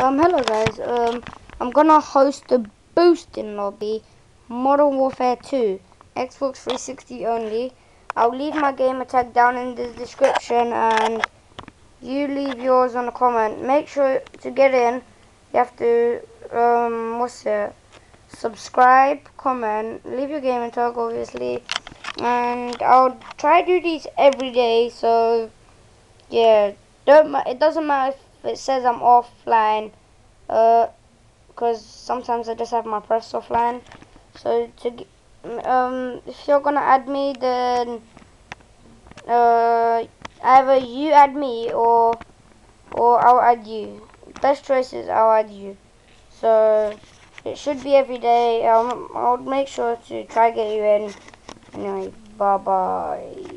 Um, hello guys. Um, I'm gonna host the boosting lobby, Modern Warfare 2, Xbox 360 only. I'll leave my gamer tag down in the description, and you leave yours on the comment. Make sure to get in. You have to um, what's it? Subscribe, comment, leave your gamer tag obviously, and I'll try to do these every day. So yeah, don't it doesn't matter it says I'm offline, uh, because sometimes I just have my press offline. So to um, if you're gonna add me, then uh, either you add me or or I'll add you. Best choice is I'll add you. So it should be every day. Um, I'll make sure to try get you in. Anyway, bye bye.